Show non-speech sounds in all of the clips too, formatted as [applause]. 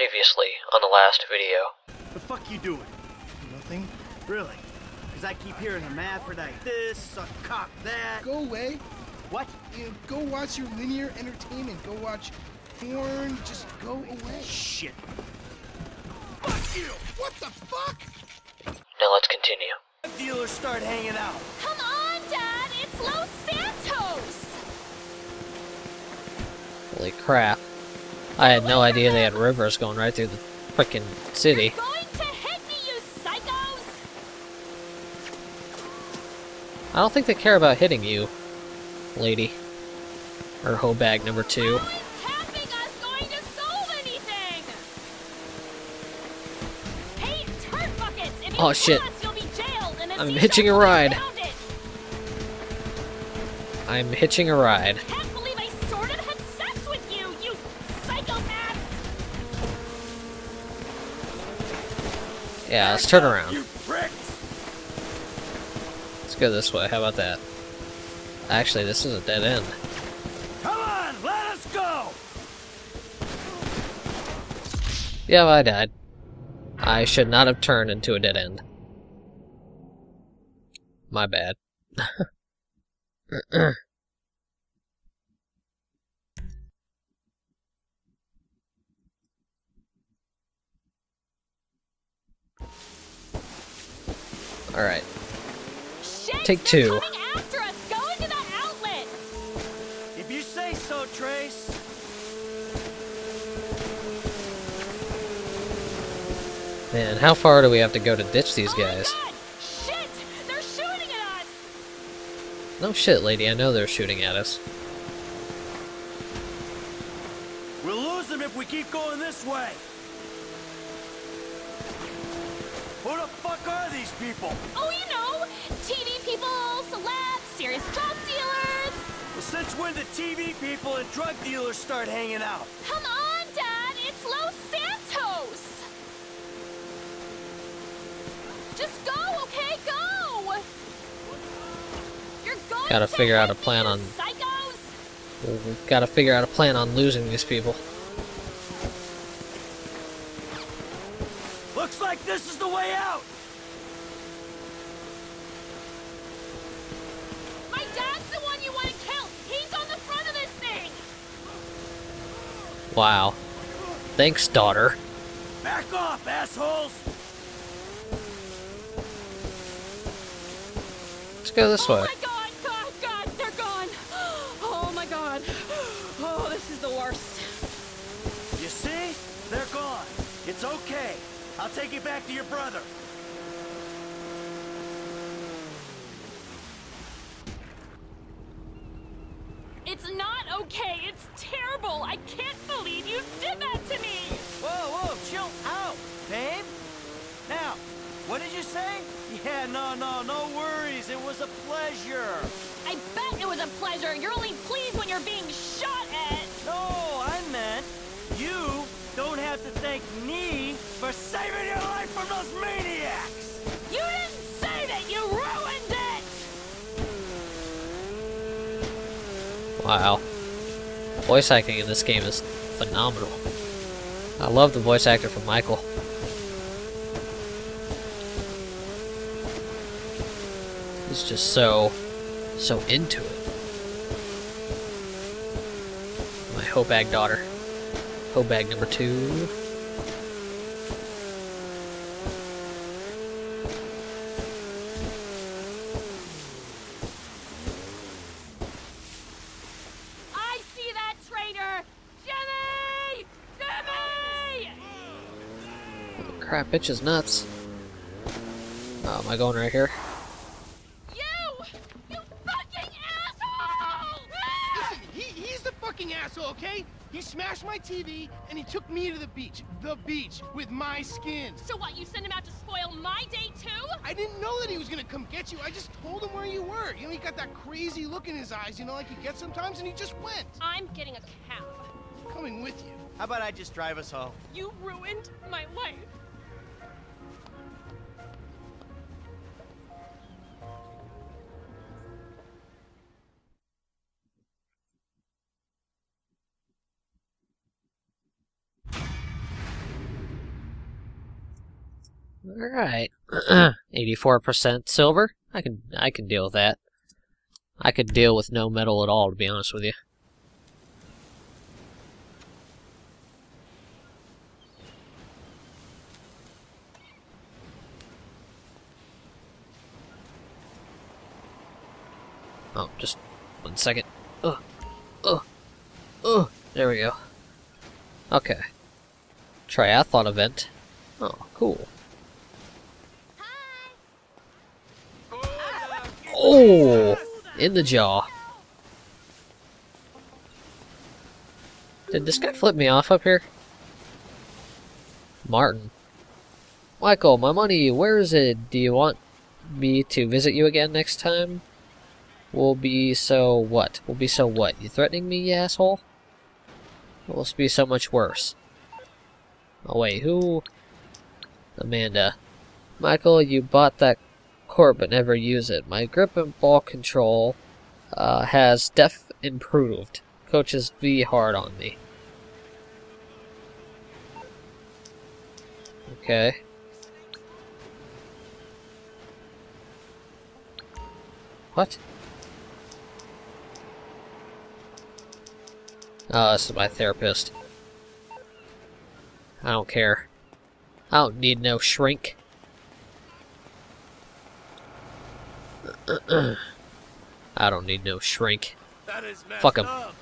Previously on the last video. The fuck you doing? Nothing. Really? Because I keep hearing hermaphrodite this, suck cock that. Go away. What? You go watch your linear entertainment. Go watch porn. Just go away. Shit. Fuck you! What the fuck? Now let's continue. Dealers start hanging out. Come on, Dad! It's Los Santos! Holy crap. I had no idea they had rivers going right through the freaking city. You're going to hit me, you psychos! I don't think they care about hitting you, lady. Or hoe bag number two. How is tapping us going to solve anything? Hey, turd buckets! If you Oh, shit. us, you'll be jailed, and the I'm hitching a ride. I'm hitching a ride. Yeah, let's turn around. Let's go this way. How about that? Actually, this is a dead end. Come on, let us go! Yeah, I died. I should not have turned into a dead end. My bad. [clears throat] Alright. Shit! Take two. after us! Go into that outlet! If you say so, Trace. Man, how far do we have to go to ditch these Oh guys? my! Shit! They're shooting at us! No shit, lady. I know they're shooting at us. We'll lose them if we keep going this way. Who the fuck are these people? Oh, you know, TV people, celebs, serious drug dealers. Well, since when did TV people and drug dealers start hanging out? Come on, Dad, it's Los Santos. Just go, okay, go. You're going Gotta to figure out a plan on- Psychos. We've got to figure out a plan on losing these people. Like this is the way out! My dad's the one you want to kill. He's on the front of this thing. Wow. Thanks, daughter. Back off, assholes! Let's go this oh way. my god, god, god, they're gone. Oh my god. Oh, this is the worst. You see? They're gone. It's okay. I'll take you back to your brother. It's not okay. It's terrible. I can't believe you did that to me. Whoa, whoa, chill out, babe. Now, what did you say? Yeah, no, no, no worries. It was a pleasure. I bet it was a pleasure. You're only pleased when you're being shot at. No, I meant you don't have to thank me for saving your life from those maniacs. You didn't say that. You ruined it. Wow. Voice acting in this game is phenomenal. I love the voice actor from Michael. He's just so, so into it. My hoe bag daughter. Hoe bag number two. I see that traitor. Jimmy! Jimmy! Crap, bitch is nuts. Oh, am I going right here? You! You fucking asshole! Listen, he, he's the fucking asshole, okay? He smashed my TV and he took me to the beach. The beach with my skin. So what? You sent him out to spoil my day too? I didn't know that he was gonna come get you. I just told him where you were. You know, he got that crazy look in his eyes, you know, like he gets sometimes, and he just went. I'm getting a cab. Coming with you. How about I just drive us home? You ruined my life. Alright. [clears throat] 84% silver. I can I can deal with that. I could deal with no metal at all, to be honest with you. Oh, just one second. Ugh. Ugh. Ugh. There we go. Okay. Triathlon event. Oh, cool. Oh! In the jaw. Did this guy flip me off up here? Martin. Michael, my money, where is it? Do you want me to visit you again next time? We'll be so what? We'll be so what? You threatening me, you asshole? Will be so much worse. Oh wait, who? Amanda. Michael, you bought that but never use it. My grip and ball control uh, has def improved. Coaches V hard on me. Okay. What? Oh, this is my therapist. I don't care. I don't need no shrink. I don't need no shrink. Is Fuck up.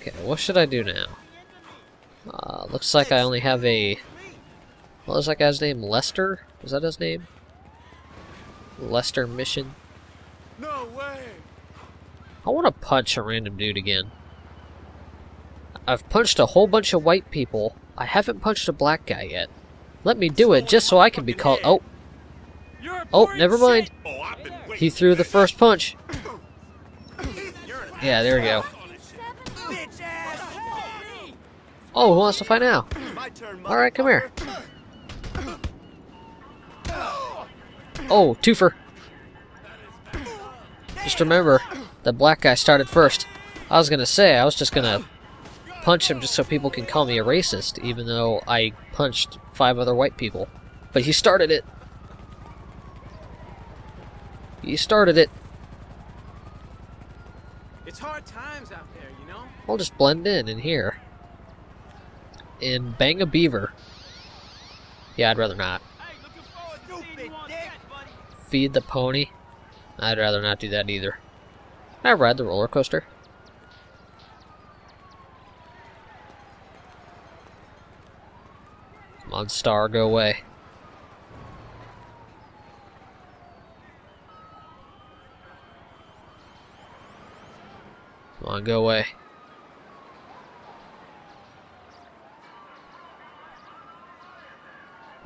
Okay, what should I do now? Uh, looks like I only have a... What was that guy's name? Lester? Was that his name? Lester Mission? No way! I want to punch a random dude again. I've punched a whole bunch of white people. I haven't punched a black guy yet. Let me do it just so I can be called... Oh, oh, never mind. He threw the first punch. Yeah, there we go. Oh, who wants to fight now? Alright, come here. Oh, twofer. Just remember, the black guy started first. I was gonna say, I was just gonna punch him just so people can call me a racist, even though I punched five other white people. But he started it. He started it. It's hard times out there, you know? I'll just blend in in here. And bang a beaver. Yeah, I'd rather not. Hey, to seeing dick. set, buddy. Feed the pony. I'd rather not do that either. Can I ride the roller coaster? Come on, star, go away. Come on, go away.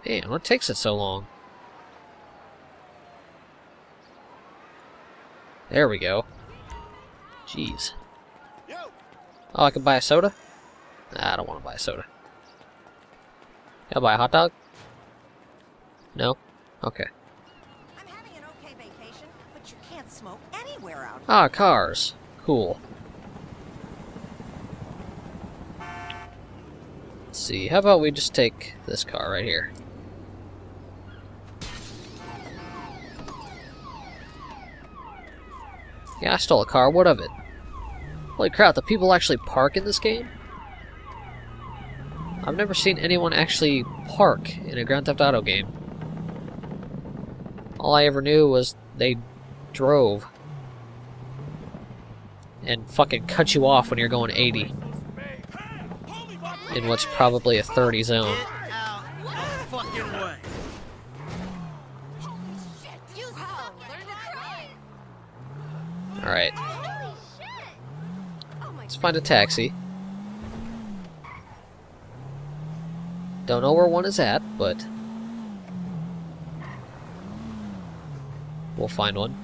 Man, what takes it so long? There we go. Jeez. Oh, I can buy a soda? Nah, I don't want to buy a soda. Can I buy a hot dog? No? Okay. I'm having an okay vacation, but you can't smoke anywhere out Ah, cars. Cool. Let's see, how about we just take this car right here? Yeah, I stole a car, what of it? Holy crap, the people actually park in this game? I've never seen anyone actually park in a Grand Theft Auto game. All I ever knew was they drove and fucking cut you off when you're going 80 in what's probably a 30 zone. get out of the fucking way. You learn to cry. Alright, Holy shit! Oh my let's find a taxi. Don't know where one is at, but we'll find one.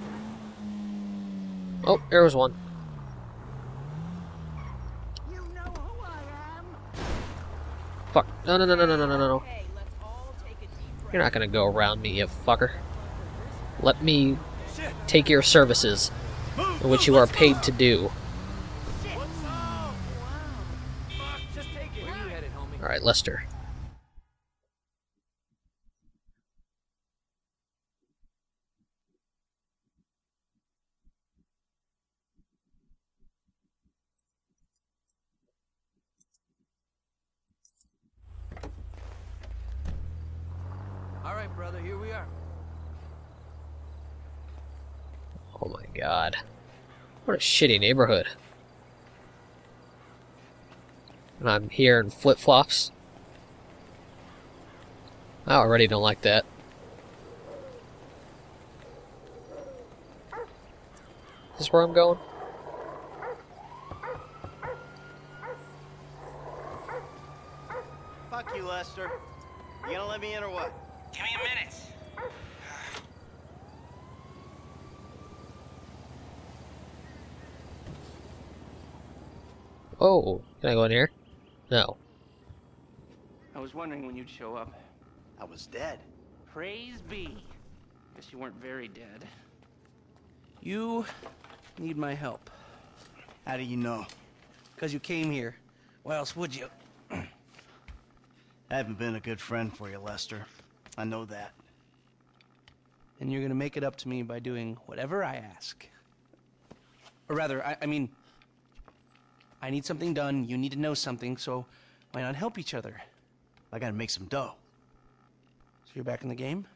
Oh, there was one. You know? Fuck. No, no, no, no, no, no, no, no. Deep You're not gonna go around me, you fucker. Let me take your services, which you are paid to do. Alright, up? Fuck, just take it. Where you Alright, Lester. All right, brother, here we are. Oh my god. What a shitty neighborhood. And I'm here in flip flops. I already don't like that. Is this where I'm going? Fuck you, Lester. You gonna let me in or what? Give me a minute. Oh, can I go in here? No. I was wondering when you'd show up. I was dead. Praise be. Guess you weren't very dead. You need my help. How do you know? Because you came here. Why else would you? [clears throat] I haven't been a good friend for you, Lester. I know that. And you're gonna make it up to me by doing whatever I ask. Or rather, I, I mean, I need something done, you need to know something, so why not help each other? I gotta make some dough, So you're back in the game?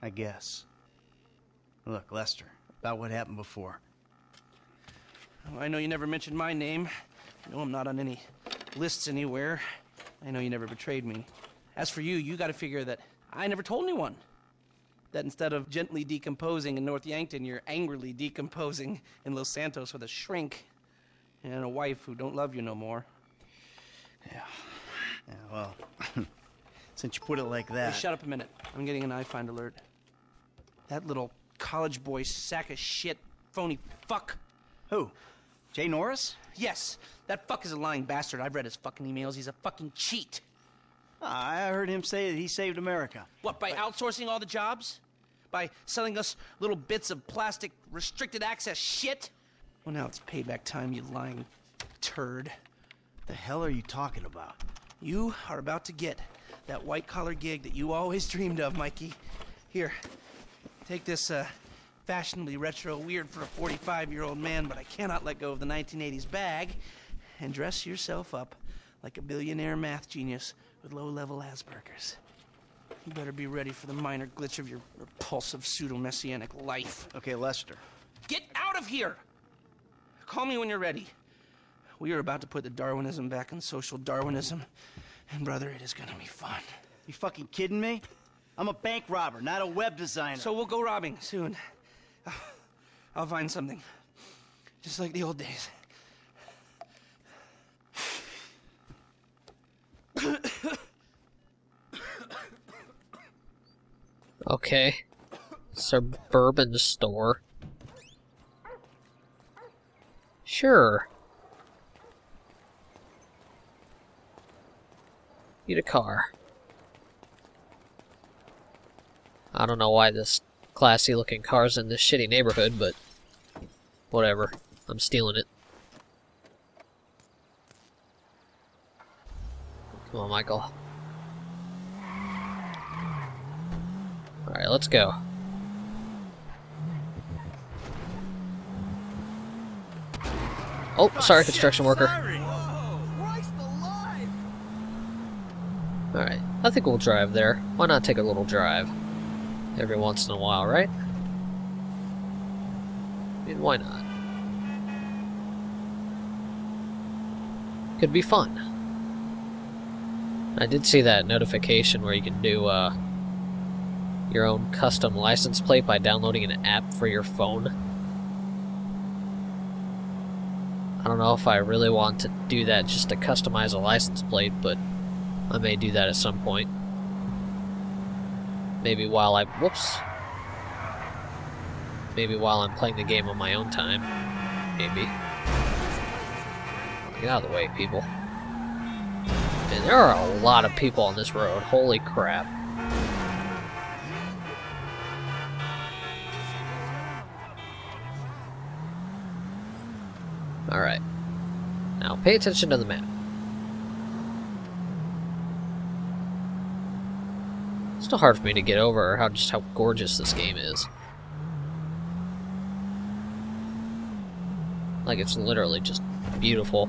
I guess. Look, Lester, about what happened before. Oh, I know you never mentioned my name. I know I'm not on any lists anywhere. I know you never betrayed me. As for you, you gotta figure that I never told anyone. That instead of gently decomposing in North Yankton, you're angrily decomposing in Los Santos with a shrink and a wife who don't love you no more. Yeah, well, [laughs] since you put it like Hey, that. shut up a minute. I'm getting an iFind alert. That little college boy sack of shit, phony fuck. Who? Jay Norris? Yes, that fuck is a lying bastard. I've read his fucking emails. He's a fucking cheat. Ah, I heard him say that he saved America. What, by outsourcing all the jobs? By selling us little bits of plastic restricted access shit? Well, now it's payback time, you lying turd. The hell are you talking about? You are about to get that white collar gig that you always [laughs] dreamed of, Mikey. Here, take this uh, fashionably retro weird for a 45 year old man, but I cannot let go of the 1980s bag, and dress yourself up like a billionaire math genius with low level Asperger's. You better be ready for the minor glitch of your repulsive pseudo messianic life. Okay, Lester. Get out of here! Call me when you're ready. We are about to put the Darwinism back in social Darwinism, and brother, it is gonna be fun. You fucking kidding me? I'm a bank robber, not a web designer. So we'll go robbing soon. I'll find something. Just like the old days. Okay. Suburban store. Sure. Need a car. I don't know why this classy looking car's in this shitty neighborhood, but whatever. I'm stealing it. Come on, Michael. Alright, let's go. Oh, sorry, construction worker. Alright, I think we'll drive there. Why not take a little drive? Every once in a while, right? I mean, why not? Could be fun. I did see that notification where you can do, uh, your own custom license plate by downloading an app for your phone. I don't know if I really want to do that just to customize a license plate, but I may do that at some point. Maybe while I. Whoops. Maybe while I'm playing the game on my own time. Maybe. Get out of the way, people. And there are a lot of people on this road. Holy crap. Alright. Now pay attention to the map. It's still hard for me to get over how just how gorgeous this game is. Like it's literally just beautiful.